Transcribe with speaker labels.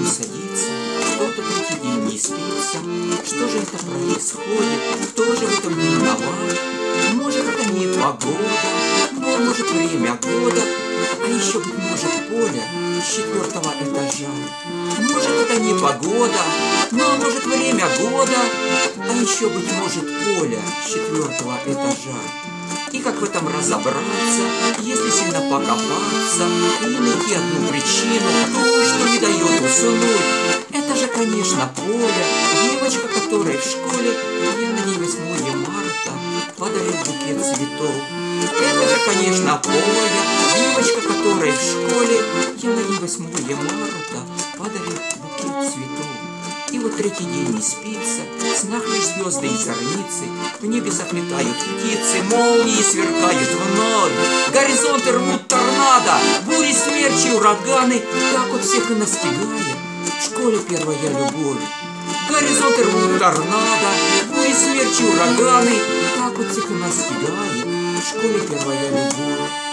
Speaker 1: не садится, что-то таки им не спится. Что же это происходит, кто же в этом виноват? Может это не погода, может время года, а еще быть может поле четвертого этажа. Может это не погода, но может время года, а еще быть может поле четвертого этажа. И как в этом разобраться, если сильно покопаться и найти одну причину, уснуть, это же, конечно, Поля, девочка, которой в школе я на ней 8 марта подарил букет цветов. Это же, конечно, Поля, девочка, которой в школе я на ней 8 марта подарил букет цветов. И вот третий день не спится, в снах лишь звезды и зорницы, В небе заплетают птицы, молнии сверкают вновь, Горизонты рвут торнадо, смерчи, ураганы, Так вот всех и настигает в школе первая любовь. Горизонты рвут торнадо, бури, смерчи, ураганы, Так вот всех и настигает в школе первая любовь.